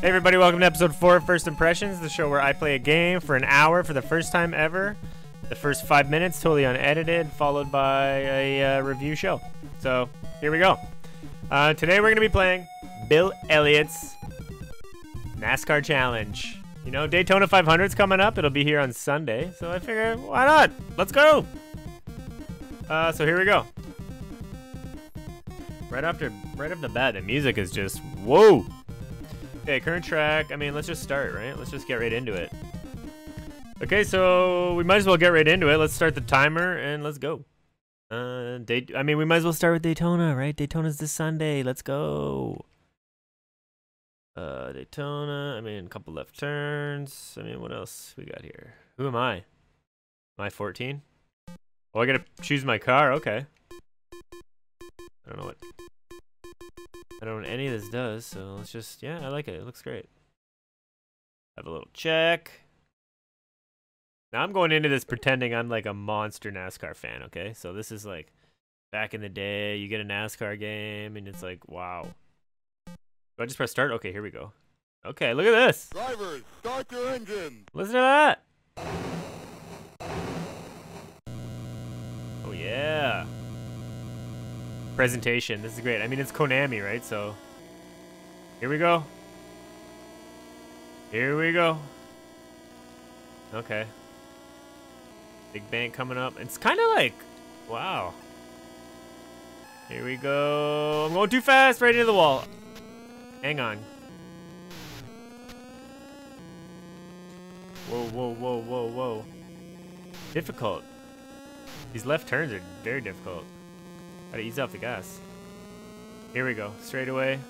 Hey everybody, welcome to episode 4 of First Impressions, the show where I play a game for an hour for the first time ever. The first five minutes, totally unedited, followed by a uh, review show. So, here we go. Uh, today we're going to be playing Bill Elliott's NASCAR Challenge. You know, Daytona 500's coming up. It'll be here on Sunday, so I figure, why not? Let's go! Uh, so here we go. Right after, right off the bat, the music is just, whoa! Okay, current track. I mean, let's just start, right? Let's just get right into it. Okay, so we might as well get right into it. Let's start the timer and let's go. Uh, date. I mean, we might as well start with Daytona, right? Daytona's this Sunday. Let's go. Uh, Daytona. I mean, a couple left turns. I mean, what else we got here? Who am I? Am I 14? Oh, I gotta choose my car. Okay. I don't know what I don't know what any of this does, so let's just, yeah, I like it. It looks great. Have a little check. Now I'm going into this pretending I'm like a monster NASCAR fan, okay? So this is like back in the day, you get a NASCAR game and it's like, wow. Do I just press start? Okay, here we go. Okay, look at this. Drivers, start your engine. Listen to that. Presentation. This is great. I mean, it's Konami, right? So here we go. Here we go. Okay. Big bank coming up. It's kind of like, wow. Here we go. I'm going too fast, right into the wall. Hang on. Whoa, whoa, whoa, whoa, whoa. Difficult. These left turns are very difficult. Gotta ease off the gas. Here we go. Straight away.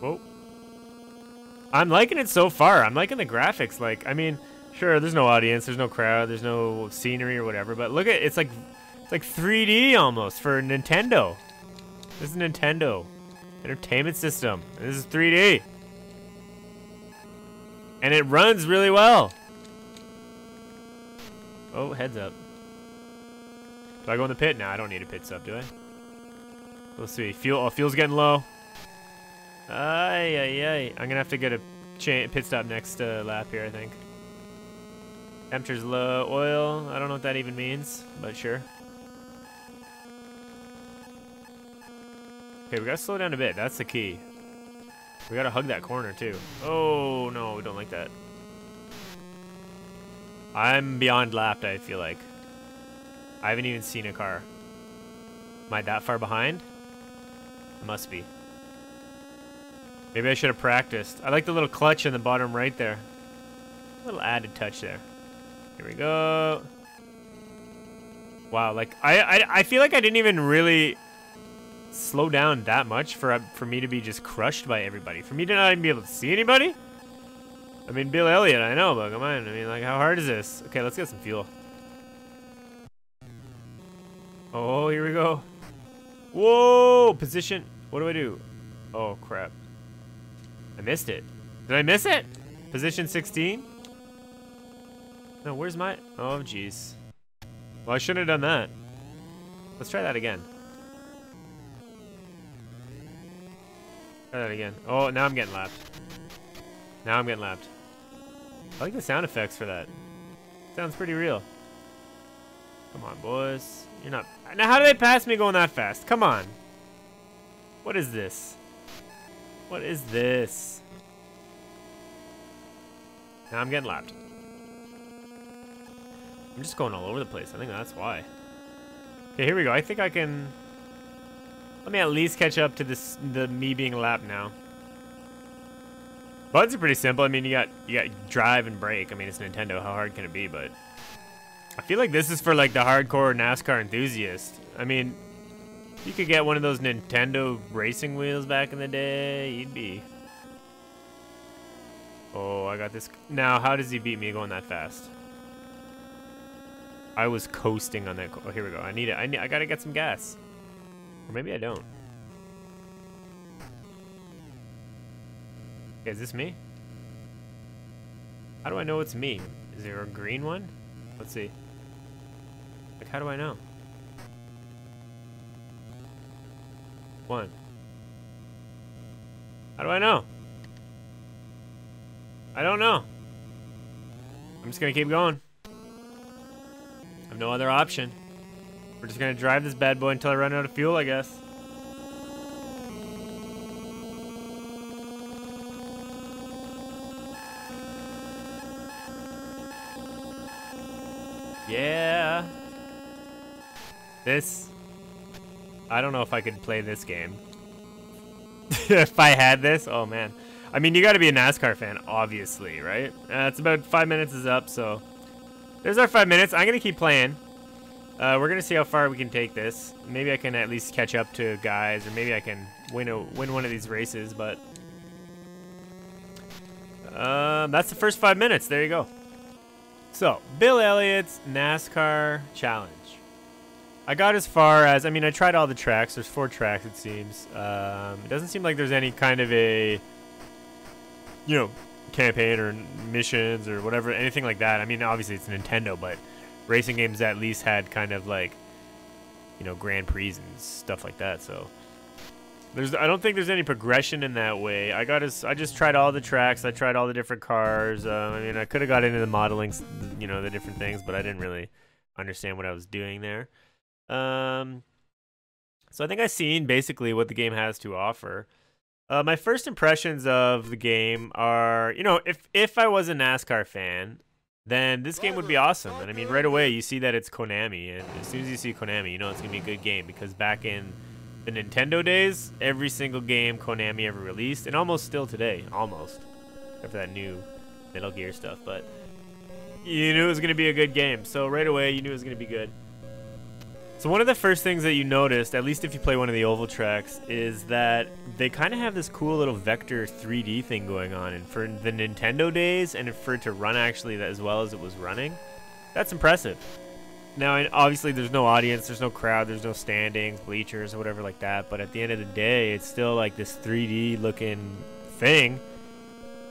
Whoa. I'm liking it so far. I'm liking the graphics. Like, I mean, sure, there's no audience, there's no crowd, there's no scenery or whatever, but look at it's like it's like 3D almost for Nintendo. This is Nintendo Entertainment System. This is 3D. And it runs really well. Oh, heads up. Do I go in the pit? No, I don't need a pit stop, do I? Let's see. Fuel. Oh, fuel's getting low. Ay, ay, ay. I'm gonna have to get a pit stop next uh, lap here, I think. Temperature's low. Oil. I don't know what that even means, but sure. Okay, we gotta slow down a bit. That's the key. We gotta hug that corner, too. Oh, no, we don't like that. I'm beyond lapped, I feel like. I haven't even seen a car. Am I that far behind? Must be. Maybe I should have practiced. I like the little clutch in the bottom right there. A little added touch there. Here we go. Wow, like, I, I, I feel like I didn't even really slow down that much for, for me to be just crushed by everybody. For me to not even be able to see anybody? I mean, Bill Elliott, I know, but come on. I mean, like, how hard is this? Okay, let's get some fuel. Oh, here we go. Whoa! Position. What do I do? Oh, crap. I missed it. Did I miss it? Position 16? No, where's my... Oh, jeez. Well, I shouldn't have done that. Let's try that again. Try that again. Oh, now I'm getting lapped. Now I'm getting lapped. I like the sound effects for that. Sounds pretty real. Come on, boys. You're not... Now, how do they pass me going that fast? Come on. What is this? What is this? Now I'm getting lapped. I'm just going all over the place. I think that's why. Okay, here we go. I think I can... Let me at least catch up to this the me being lapped now. Buttons are pretty simple. I mean, you got you got drive and brake. I mean, it's Nintendo. How hard can it be? But I feel like this is for like the hardcore NASCAR enthusiast. I mean, you could get one of those Nintendo racing wheels back in the day. You'd be. Oh, I got this. Now, how does he beat me going that fast? I was coasting on that. Oh, here we go. I need it. I need. I gotta get some gas. Or maybe I don't. Is this me? How do I know it's me? Is there a green one? Let's see. Like, how do I know? One, How do I know? I don't know. I'm just gonna keep going. I have no other option. We're just gonna drive this bad boy until I run out of fuel, I guess. Yeah. This. I don't know if I could play this game. if I had this, oh man. I mean, you got to be a NASCAR fan, obviously, right? Uh, it's about five minutes is up, so there's our five minutes. I'm gonna keep playing. Uh, we're gonna see how far we can take this. Maybe I can at least catch up to guys, or maybe I can win a win one of these races. But um, that's the first five minutes. There you go. So Bill Elliott's NASCAR Challenge. I got as far as I mean, I tried all the tracks. There's four tracks, it seems. Um, it doesn't seem like there's any kind of a you know campaign or missions or whatever, anything like that. I mean, obviously it's Nintendo, but racing games at least had kind of like, you know, Grand Prix and stuff like that. So there's, I don't think there's any progression in that way. I got I just tried all the tracks. I tried all the different cars. Uh, I mean, I could have got into the modeling, you know, the different things, but I didn't really understand what I was doing there. Um, so I think I've seen basically what the game has to offer. Uh, my first impressions of the game are, you know, if if I was a NASCAR fan, then this game would be awesome. And I mean, right away you see that it's Konami, and as soon as you see Konami, you know it's gonna be a good game because back in the Nintendo days, every single game Konami ever released, and almost still today, almost, except for that new Metal Gear stuff, but you knew it was gonna be a good game. So right away you knew it was gonna be good. So one of the first things that you noticed, at least if you play one of the oval tracks, is that they kind of have this cool little vector 3D thing going on. And for the Nintendo days, and for it to run actually as well as it was running, that's impressive. Now, obviously, there's no audience, there's no crowd, there's no standings, bleachers, or whatever like that. But at the end of the day, it's still like this 3D looking thing.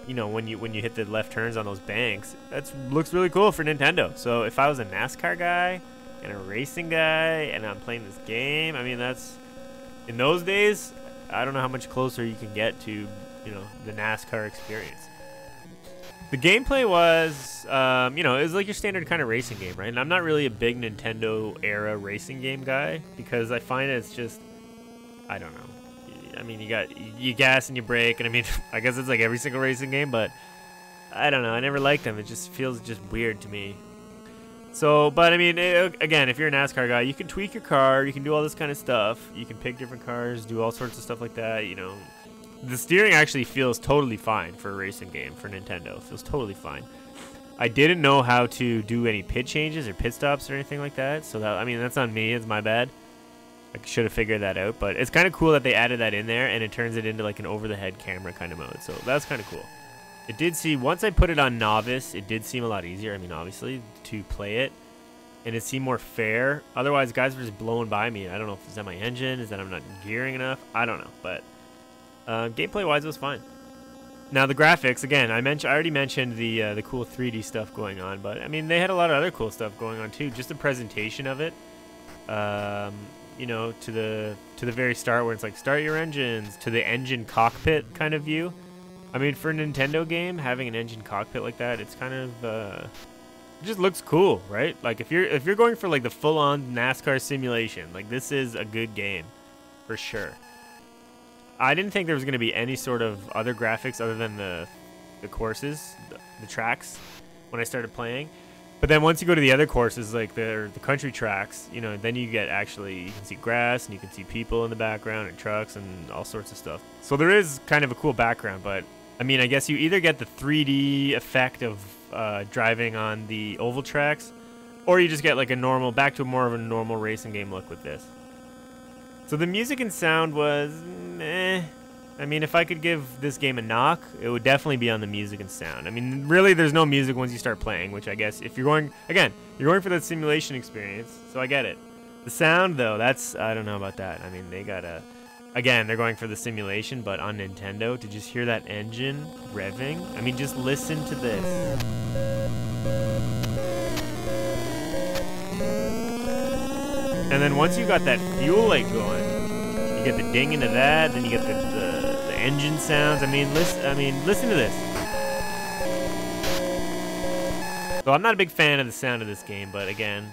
You know, when you when you hit the left turns on those banks, that looks really cool for Nintendo. So if I was a NASCAR guy and a racing guy and I'm playing this game. I mean, that's in those days. I don't know how much closer you can get to, you know, the NASCAR experience. The gameplay was, um, you know, it was like your standard kind of racing game, right? And I'm not really a big Nintendo era racing game guy because I find it's just, I don't know. I mean, you got you gas and you brake, and I mean, I guess it's like every single racing game, but I don't know. I never liked them. It just feels just weird to me. So, but I mean, it, again, if you're a NASCAR guy, you can tweak your car, you can do all this kind of stuff. You can pick different cars, do all sorts of stuff like that. You know, the steering actually feels totally fine for a racing game for Nintendo. It feels totally fine. I didn't know how to do any pit changes or pit stops or anything like that. So that I mean, that's on me. It's my bad. I should have figured that out. But it's kind of cool that they added that in there and it turns it into like an over-the-head camera kind of mode. So that's kind of cool. It did seem, once I put it on novice, it did seem a lot easier. I mean, obviously, to play it. And it seemed more fair. Otherwise, guys were just blowing by me. I don't know if it's that my engine, is that I'm not gearing enough. I don't know. But uh, gameplay-wise, it was fine. Now, the graphics, again, I mentioned, I already mentioned the uh, the cool 3D stuff going on. But, I mean, they had a lot of other cool stuff going on, too. Just the presentation of it. Um, you know, to the to the very start where it's like, start your engines, to the engine cockpit kind of view I mean, for a Nintendo game, having an engine cockpit like that, it's kind of uh, it just looks cool, right? Like if you're if you're going for like the full-on NASCAR simulation, like this is a good game for sure. I didn't think there was going to be any sort of other graphics other than the the courses, the, the tracks when I started playing. But then once you go to the other courses, like the the country tracks, you know, then you get actually you can see grass and you can see people in the background and trucks and all sorts of stuff. So there is kind of a cool background, but I mean, I guess you either get the 3D effect of uh, driving on the oval tracks, or you just get like a normal, back to more of a normal racing game look with this. So the music and sound was meh. I mean, if I could give this game a knock, it would definitely be on the music and sound. I mean, really, there's no music once you start playing, which I guess if you're going, again, you're going for that simulation experience, so I get it. The sound, though, that's, I don't know about that. I mean, they got a Again, they're going for the simulation, but on Nintendo, to just hear that engine revving, I mean, just listen to this. And then once you got that fuel light going, you get the ding into that, then you get the, the, the engine sounds. I mean, listen. I mean, listen to this. So I'm not a big fan of the sound of this game, but again,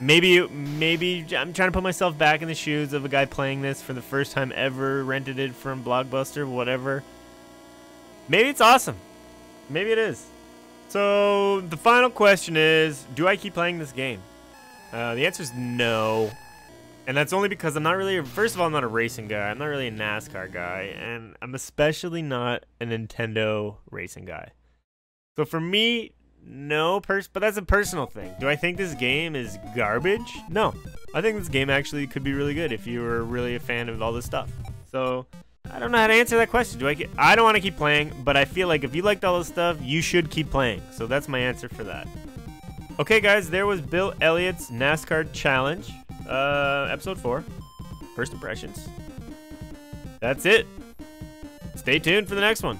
maybe maybe I'm trying to put myself back in the shoes of a guy playing this for the first time ever, rented it from Blockbuster, whatever. Maybe it's awesome. Maybe it is. So the final question is, do I keep playing this game? Uh, the answer is no. And that's only because I'm not really, first of all, I'm not a racing guy. I'm not really a NASCAR guy. And I'm especially not a Nintendo racing guy. So for me, no, pers- but that's a personal thing. Do I think this game is garbage? No. I think this game actually could be really good if you were really a fan of all this stuff. So I don't know how to answer that question. Do I I don't want to keep playing, but I feel like if you liked all this stuff, you should keep playing. So that's my answer for that. Okay, guys, there was Bill Elliott's NASCAR Challenge, uh, episode 4. First impressions. That's it. Stay tuned for the next one.